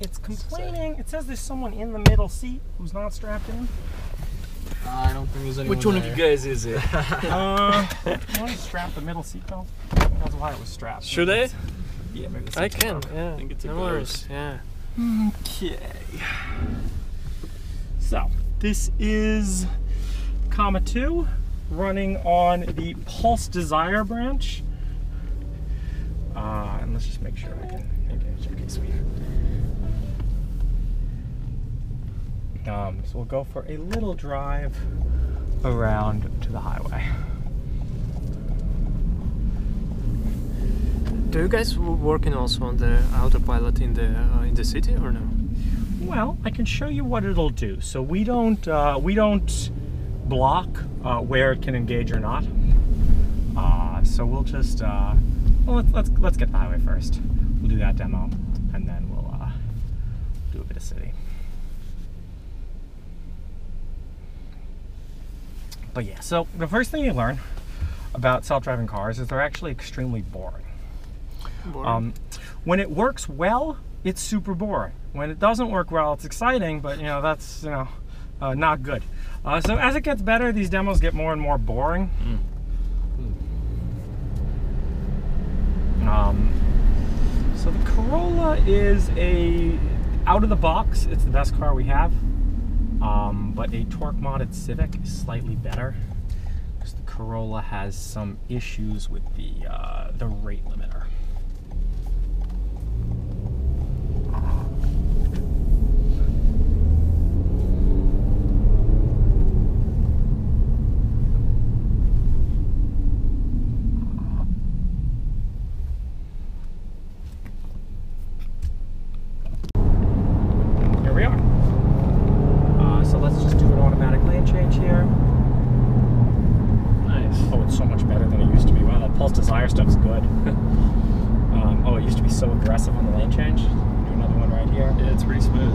it's complaining. It says there's someone in the middle seat who's not strapped in. I don't think there's anyone Which one of you guys is it? Uh, want to strap the middle seat belt? That's why it was strapped. Should I? Yeah, maybe the I can. broken. Yeah. think it's a no worries. Yeah. Okay. So, this is comma 2 running on the Pulse Desire branch. Uh, and let's just make sure I can engage. Okay, sweet. Um, so we'll go for a little drive around to the highway. Do you guys working also on the autopilot in the uh, in the city or no? Well, I can show you what it'll do. So we don't uh, we don't block uh, where it can engage or not. Uh, so we'll just uh, well let's, let's let's get the highway first. We'll do that demo, and then we'll uh, do a bit of city. But yeah, so the first thing you learn about self-driving cars is they're actually extremely boring. Boring. Um, when it works well, it's super boring. When it doesn't work well, it's exciting, but you know that's you know uh, not good. Uh, so as it gets better, these demos get more and more boring. Um, so the Corolla is a out of the box. It's the best car we have, um, but a torque modded Civic is slightly better because the Corolla has some issues with the uh, the rate limiter. Here we are. Uh, so let's just do an automatic lane change here. Nice. Oh, it's so much better than it used to be. Wow, that Pulse Desire stuff's good. um, oh, it used to be so aggressive on the lane change. Do another one right here. Yeah, it's pretty smooth.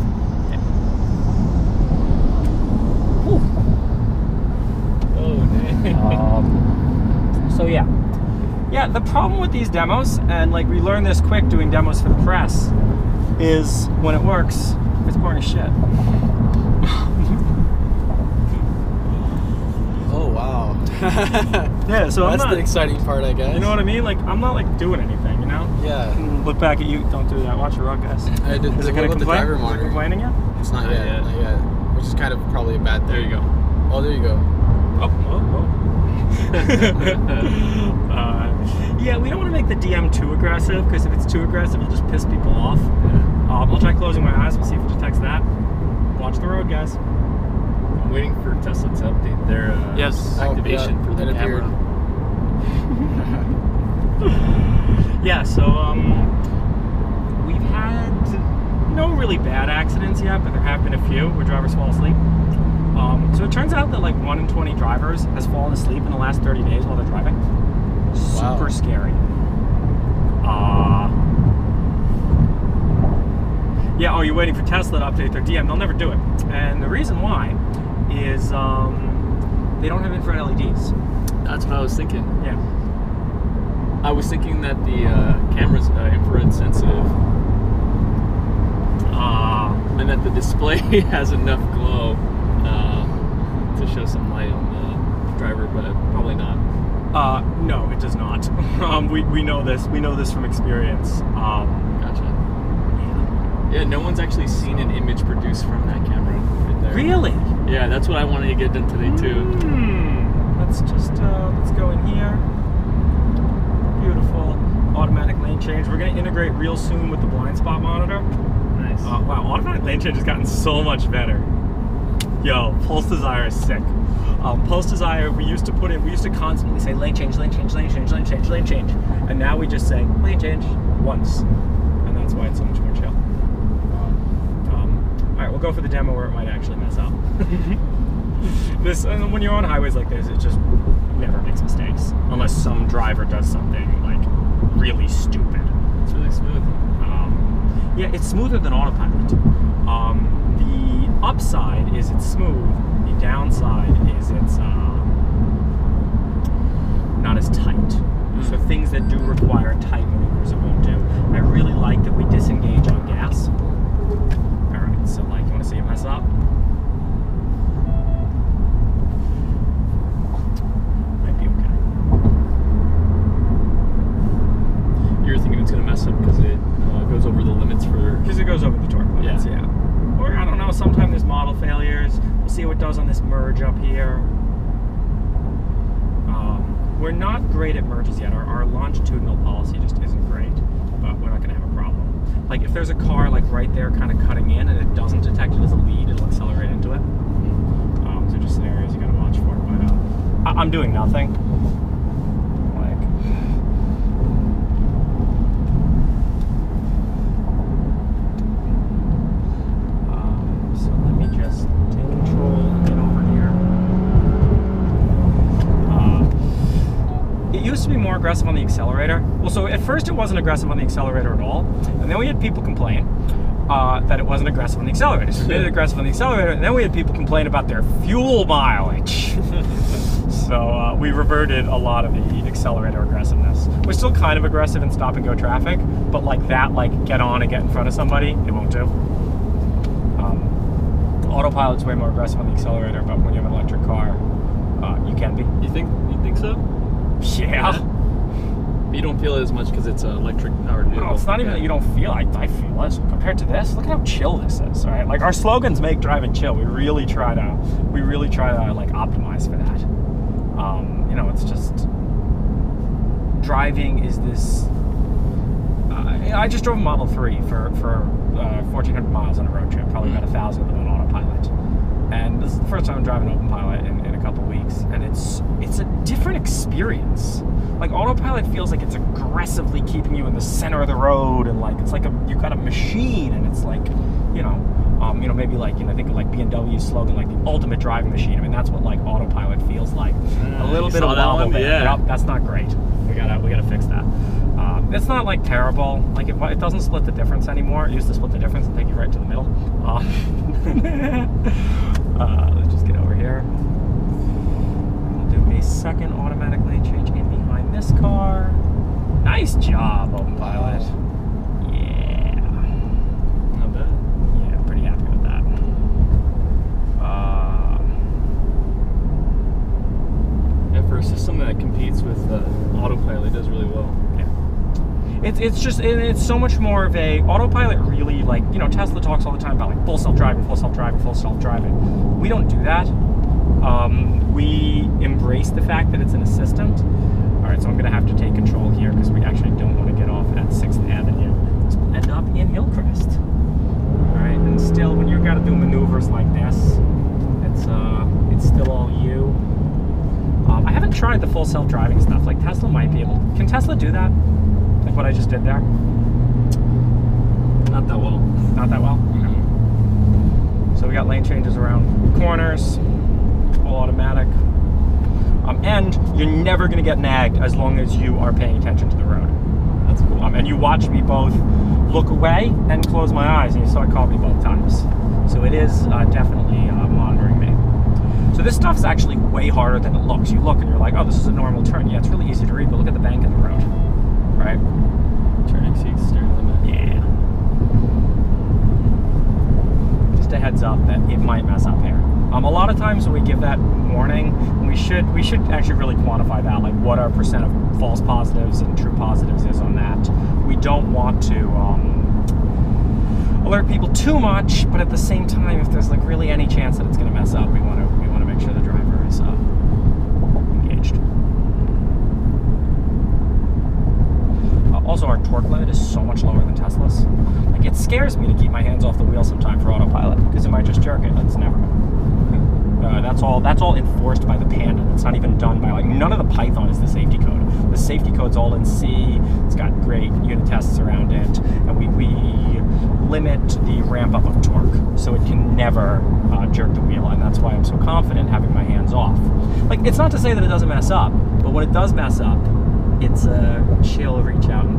Oh, dang. Um, so yeah, yeah. The problem with these demos, and like we learned this quick doing demos for the press, is when it works, it's boring as shit. oh, wow. Yeah. So I'm That's not. the exciting part, I guess. You know what I mean? Like I'm not like doing anything. You know. Yeah. Look back at you. Don't do that. Watch your rug, guys. I did. Is it gonna about the complain? driver Is it complaining yet? It's not, Not yet, yet. Not yet. Which is kind of probably a bad thing. there you go. Oh, there you go. Oh, oh, oh. uh, yeah, we don't want to make the DM too aggressive because if it's too aggressive, it'll just piss people off. Um, I'll try closing my eyes. We'll see if it detects that. Watch the road, guys. I'm waiting for Tesla to update their uh, Yes. Oh, activation yeah, for the camera. Yeah, so um, we've had no really bad accidents yet, but there have been a few where drivers fall asleep. Um, so it turns out that like one in 20 drivers has fallen asleep in the last 30 days while they're driving. Wow. Super scary. Uh, yeah, oh, you're waiting for Tesla to update their DM. They'll never do it. And the reason why is um, they don't have infrared LEDs. That's what I was thinking. Yeah. I was thinking that the uh, camera's uh, infrared sensitive Uh, and that the display has enough glow uh, to show some light on the driver, but probably not. Uh, no, it does not. um, we, we know this. We know this from experience. Um, Gotcha. Yeah, no one's actually seen an image produced from that camera right there. really? Yeah, that's what I wanted to get done today too. Hmm. Let's just uh, let's go in here. Beautiful automatic lane change. We're gonna integrate real soon with the blind spot monitor. Nice. Uh, wow, automatic lane change has gotten so much better. Yo, Pulse Desire is sick. Um, Pulse Desire, we used to put in, we used to constantly say lane change, lane change, lane change, lane change, lane change, and now we just say lane change once, and that's why it's so much more chill. Um, all right, we'll go for the demo where it might actually mess up. this, and when you're on highways like this, it just never makes mistakes unless some driver does something like really stupid. it's really smooth. Um, yeah, it's smoother than autopilot. Um, the upside is it's smooth. The downside is it's uh, not as tight. So things that do require tight maneuvers, it won't do. I really like that we disengage on gas. gonna mess up because it uh, goes over the limits for. Because it goes over the torque limits, Yeah. yeah. Or I don't know, sometimes there's model failures. We'll see what it does on this merge up here. Um, we're not yet. Our, our longitudinal policy just isn't great, but we're not going to have a problem. Like if there's a car like right there kind of cutting in and it doesn't detect it as a lead, it'll accelerate into it. Um, so just scenarios you got to watch for. But uh, I- I'm doing nothing. Like Um, so let me just take control and get over here. Uh, it used to be more aggressive on the accelerator. Well, so at first it wasn't aggressive on the accelerator at all, and then we had people complain uh, that it wasn't aggressive on the accelerator. So we made it aggressive on the accelerator, and then we had people complain about their fuel mileage. so uh, we reverted a lot of the accelerator aggressiveness. We're still kind of aggressive in stop and go traffic, but like that, like get on and get in front of somebody, it won't do. Um, autopilot's way more aggressive on the accelerator, but when you have an electric car, uh, you can be. You think? You think so? Yeah. But you don't feel it as much because it's an electric powered vehicle. No, it's not even Yeah. that you don't feel. I, I feel it compared to this. Look at how chill this is, right? Like our slogans make driving chill. We really try to, we really try to like optimize for that. Um, you know, it's just driving is this. Uh, I just drove a Model Three for for uh, 1,400 miles on a road trip, probably about a thousand of them on autopilot. And this is the first time I'm driving openpilot in, in a couple weeks, and it's it's a different experience. Like autopilot feels like it's aggressively keeping you in the center of the road, and like it's like a you got a machine, and it's like, you know, um, you know maybe like you know think of like BMW's slogan like the ultimate driving machine. I mean that's what like autopilot feels like. a Uh, little bit of that wobble there. Yeah. That's not great. We gotta we gotta fix that. Um, it's not like terrible. Like it, it doesn't split the difference anymore. It used to split the difference and take you right to the middle. Um, uh, let's just get over here. We'll do a second automatic lane change in behind this car. Nice job, pilot. Yeah, Not bad. yeah, pretty happy with that. Uh, Yeah, for a system that competes with uh, autopilot, it does really well. It's, it's just it, it's so much more of a autopilot really like you know Tesla talks all the time about like full self driving full self driving full self driving we don't do that. Um, we embrace the fact that it's an assistant. All right so I'm gonna have to take control here because we actually don't want to get off at 6th Avenue. Because we'll end up in Hillcrest. All right and still when you've got to do maneuvers like this it's uh it's still all you. Um, I haven't tried the full self driving stuff. Like Tesla might be able can Tesla do that like what I just did there? Not that well. Not that well. So we got lane changes around corners, all automatic. Um, and you're never going to get nagged as long as you are paying attention to the road. That's cool. Um, and you watch me both look away and close my eyes, and you saw it call me both times. So it is uh, definitely uh, monitoring me. So this stuff's actually way harder than it looks. You look and you're like, oh, this is a normal turn. Yeah, it's really easy to read, but look at the bank in the road, right? Turning steering limit. Yeah. Just a heads up that it might mess up here. Um, a lot of times when we give that warning, we should we should actually really quantify that, like what our percent of false positives and true positives is on that. We don't want to um, alert people too much, but at the same time, if there's like really any chance that it's going to mess up, we want to we want to make sure the driver is uh, engaged. Uh, also, our torque limit is so much lower than Tesla's. Like, it scares me to keep my hands off the wheel sometime for autopilot because it might just jerk it. That's never. Uh, that's all. That's all enforced by the Panda. That's not even done by like none of the Python is the safety code. The safety code's all in C. It's got great unit tests around it, and we, we limit the ramp up of torque so it can never uh, jerk the wheel, and that's why I'm so confident having my hands off. Like it's not to say that it doesn't mess up, but when it does mess up, it's a chill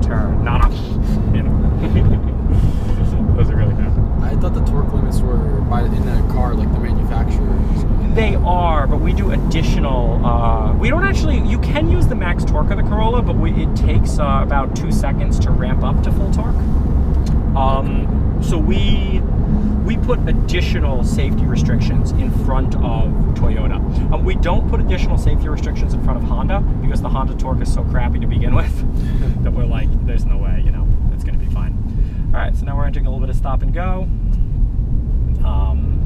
turn, not a you know. Those are really good. I thought the torque limits were by in the car, like the manufacturers. They are, but we do additional. Uh, we don't actually. You can use the max torque of the Corolla, but we, it takes uh, about two seconds to ramp up to full torque. Um, so we we put additional safety restrictions in front of Toyota. Um, we don't put additional safety restrictions in front of Honda because the Honda torque is so crappy to begin with that we're like, there's no way, you know. it's going to be fine. All right, so now we're entering a little bit of stop and go. Um,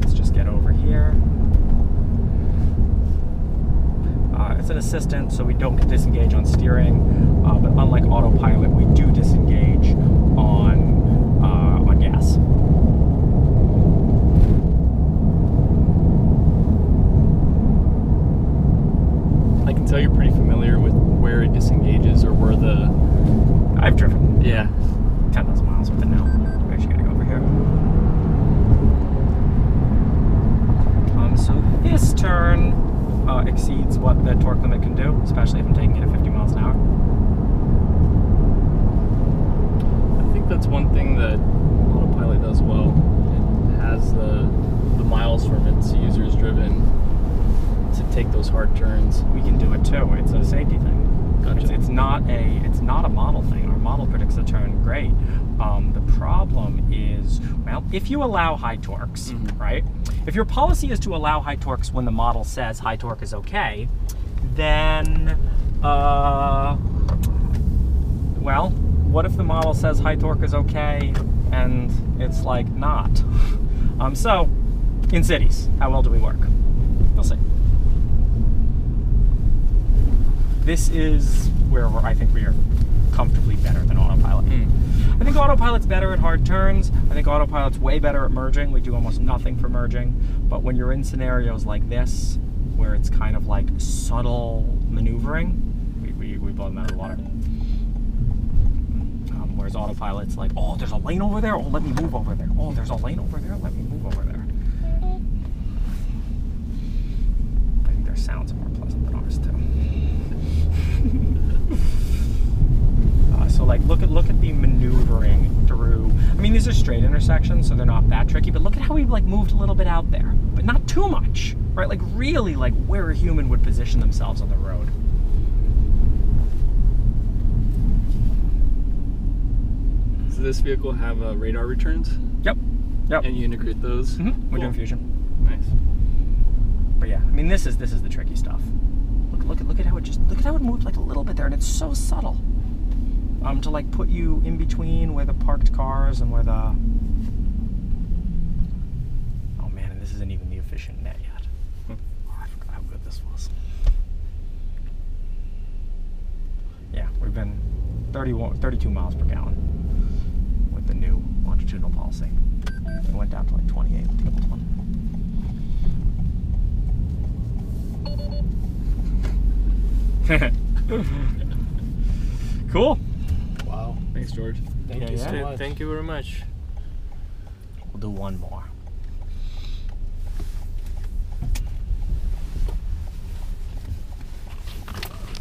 let's just get over here. Uh, it's an assistant, so we don't disengage on steering. Uh, but unlike autopilot, we do disengage on uh, on gas. I can tell you're pretty familiar with where it disengages or where the. I've driven Yeah. 10,000 miles with it now. We actually gotta go over here. Um, so this turn uh, exceeds what the torque limit can do, especially if I'm taking it at 50 miles an hour. I think that's one thing that autopilot does well. It has the the miles from its users driven to take those hard turns. We can do it too. It's a safety thing. Gotcha. It's, it's not a it's not a model thing. Our model predicts the turn great. Um, the problem is, well, if you allow high torques, Mhm. right? If your policy is to allow high torques when the model says high torque is okay, then, uh, well, what if the model says high torque is okay and it's like not? Um, so, in cities, how well do we work? We'll see. This is where I think we are comfortably better than autopilot. Think autopilot's better at hard turns. I think autopilot's way better at merging. We do almost nothing for merging. But when you're in scenarios like this, where it's kind of like subtle maneuvering, we, we, we blow them out of the water. Um, whereas autopilot's like, oh, there's a lane over there. Oh, let me move over there. Oh, there's a lane over there. Let me move over there. I think their sounds are more pleasant than ours too. Uh, so like look at look at the maneuvering through. I mean these are straight intersections, so they're not that tricky. But look at how we like moved a little bit out there, but not too much, right? Like really like where a human would position themselves on the road. Does this vehicle have uh, radar returns? Yep. Yep. And you integrate those? Mhm, We're doing fusion. Nice. But yeah, I mean this is this is the tricky stuff. Look look at look at how it just look at how it moved like a little bit there, and it's so subtle. Um, to like put you in between where the parked cars and where the. Oh man, and this isn't even the EfficientNet yet. Hmm. Oh, I forgot how good this was. Yeah, we've been 31, 32 miles per gallon with the new longitudinal policy. It went down to like 28 with the old one. cool. Wow. Thanks, George. Thank Yeah, you yeah. so much. Thank you very much. We'll do one more.